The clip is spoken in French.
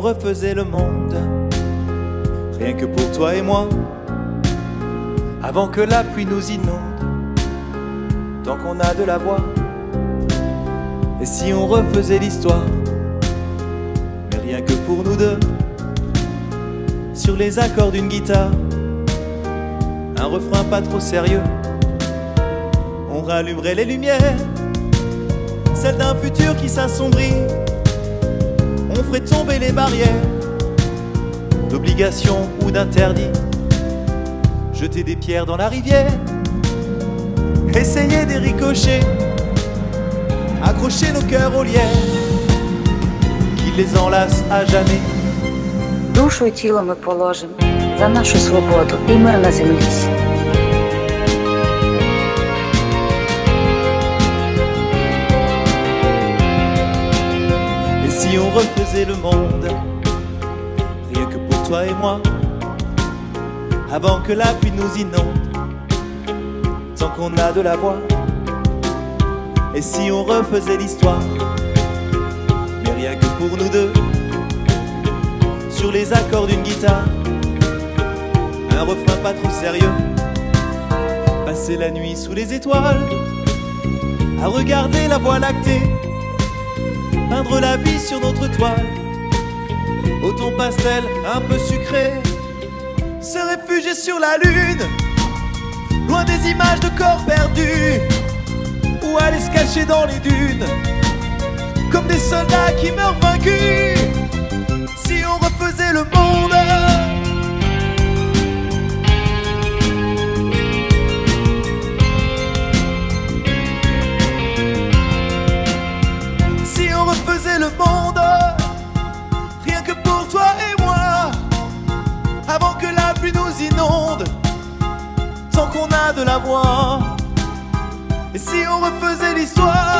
refaisait le monde, rien que pour toi et moi, avant que la pluie nous inonde, tant qu'on a de la voix. Et si on refaisait l'histoire, mais rien que pour nous deux, sur les accords d'une guitare, un refrain pas trop sérieux, on rallumerait les lumières, celles d'un futur qui s'assombrit, on ferait tomber les barrières d'obligation ou d'interdit, jeter des pierres dans la rivière, essayer des ricochets, accrocher nos cœurs aux liens, qui les enlace à jamais. Душу і тіло ми положимо за нашу свободу і мир на землі. Si on refaisait le monde, rien que pour toi et moi, avant que la pluie nous inonde, tant qu'on a de la voix. Et si on refaisait l'histoire, mais rien que pour nous deux, sur les accords d'une guitare, un refrain pas trop sérieux, passer la nuit sous les étoiles, à regarder la voie lactée peindre la vie sur notre toile. Au ton pastel un peu sucré, se réfugier sur la lune, loin des images de corps perdus, ou aller se cacher dans les dunes, comme des soldats qui meurent vaincus. Monde, rien que pour toi et moi, avant que la pluie nous inonde, tant qu'on a de la voix. Et si on refaisait l'histoire,